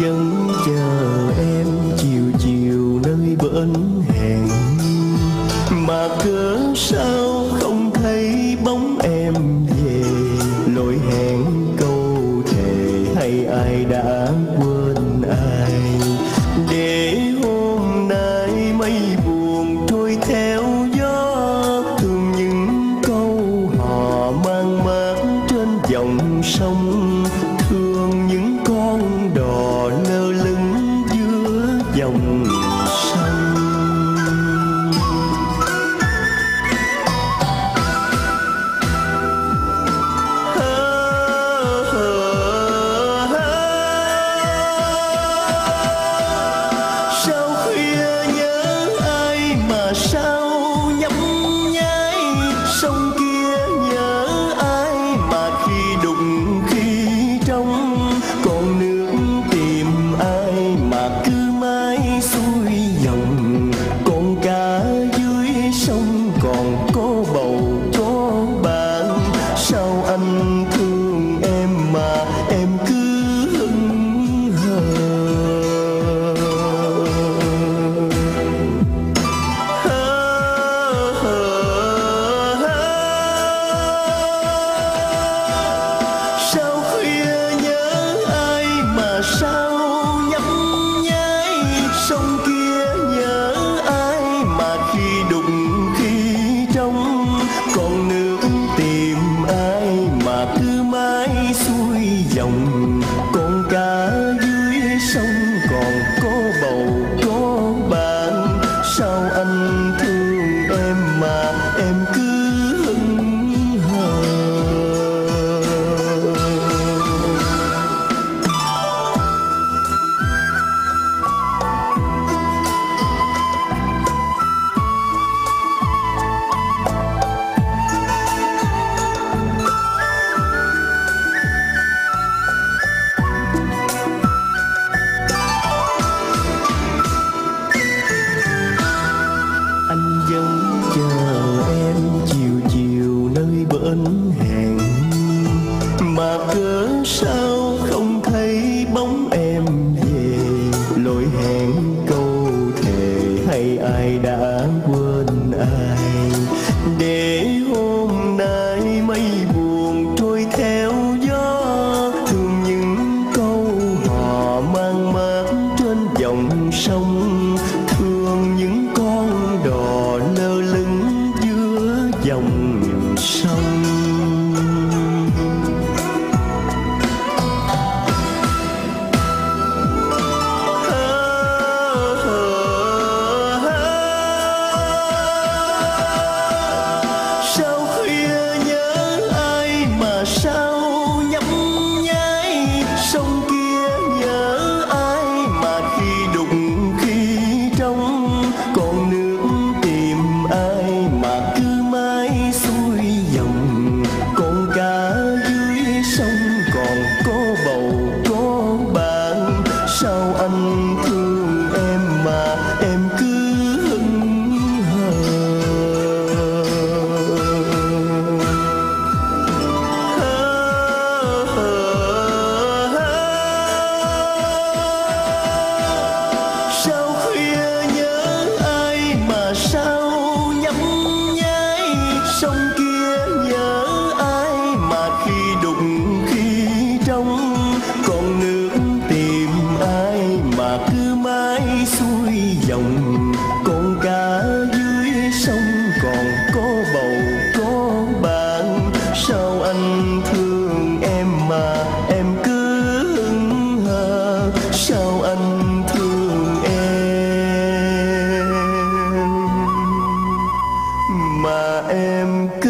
vẫn chờ em chiều chiều nơi bến hẹn. Mà cớ sao không thấy bóng em về? Lỗi hẹn câu thề, hay ai đã quên ai? Để hôm nay mây buồn trôi theo sao nhắm nháy sông kia nhớ ai mà khi đụng khi trong còn nước tìm ai mà cứ mãi xuôi dòng. Con cá dưới sông còn có bầu, có bạn, sao anh thương em mà? sao anh dòng con cá dưới sông còn có bầu, có bạn. Sao anh thương em mà em cứ hững hờ? Sao anh thương em mà em cứ